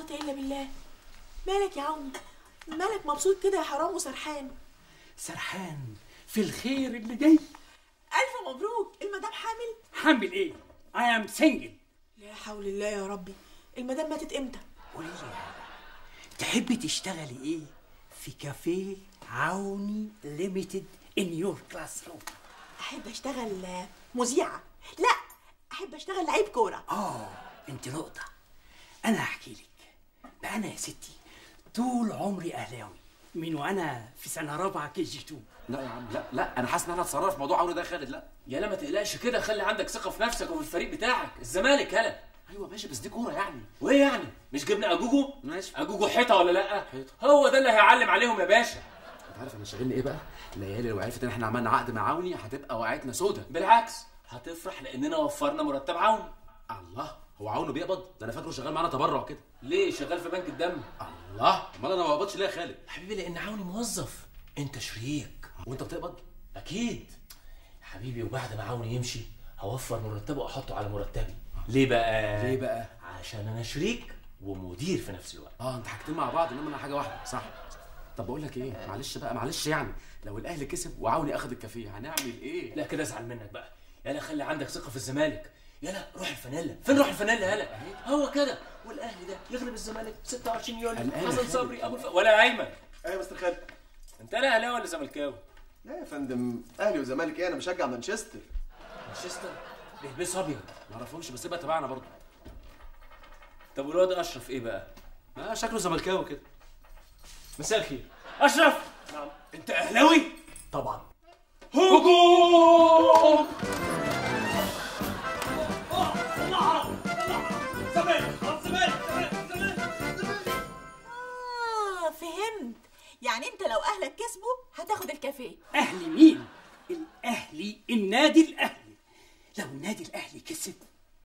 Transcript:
إلا بالله. مالك يا عوني مالك مبسوط كده يا حرام وسرحان. سرحان. في الخير اللي جاي. ألف مبروك. المدام حامل؟ حامل إيه؟ I am single. لا حول الله يا ربي. المدام ماتت إمتى؟ قولي لي تحبي تشتغلي إيه؟ في كافيه عوني limited in your classroom أحب أشتغل مذيعة. لا أحب أشتغل لعيب كورة. آه أنت نقطة. أنا هحكي لك. أنا يا ستي طول عمري أهلاوي. من وأنا في سنة رابعة كي جي 2 لا يا عم لا لا أنا حاسس إن أنا اتصرف في موضوع عمرو ده يا خالد لا. يالا ما تقلقش كده خلي عندك ثقة في نفسك وفي الفريق بتاعك. الزمالك هلا. أيوه ماشي بس دي كورة يعني. وإيه يعني؟ مش جبنا أجوجو؟ ماشي. أجوجو حيطة ولا لأ؟ حيطة. هو ده اللي هيعلم عليهم يا باشا. أنت عارف أنا شاغلني إيه بقى؟ ليالي لو عرفت إن إحنا عملنا عقد مع عوني هتبقى وقعتنا سودا بالعكس هتفرح لأننا وفرنا مرتب عون. الله هو عونه بيقبض؟ ده أنا فاكره شغال معانا تبرع كده. ليه؟ شغال في بنك الدم. الله. أمال أنا ما بقبضش ليه يا خالد؟ حبيبي لأن عوني موظف. أنت شريك. وأنت بتقبض؟ أكيد. حبيبي وبعد ما عوني يمشي هوفر مرتبه وأحطه على مرتبي. ليه بقى؟ ليه بقى؟ عشان أنا شريك ومدير في نفس الوقت. آه أنت حاجتين مع بعض إنما أنا حاجة واحدة. صح. طب بقول لك إيه؟ معلش بقى معلش يعني. لو الاهلي كسب وعوني أخد الكافيه هنعمل إيه؟ لا كده أزعل منك بقى. يلا خلي عندك ثقة في الزمالك. يلا روح الفانيلا. فين روح الفانيلا يلا هو كده. والأهلي ده يغلب الزمالك 26 يوليو حسن. صبري أبو الف... ولا أيمن. يا مستر خالد أنت لا أهلاوي ولا زملكاوي؟ لا يا فندم أهلي وزمالك إيه؟ أنا بشجع مانشستر. مانشستر؟ بيلبسوا أبيض. ما اعرفهمش بس يبقى تبعنا برضه. طب والواد أشرف إيه بقى؟ آه شكله زملكاوي كده. مساء الخير. أشرف! نعم. أنت أهلاوي؟ طبعا. هجوم! يعني انت لو اهلك كسبوا هتاخد الكافيه. أهلي مين؟ الأهلي النادي الأهلي. لو النادي الأهلي كسب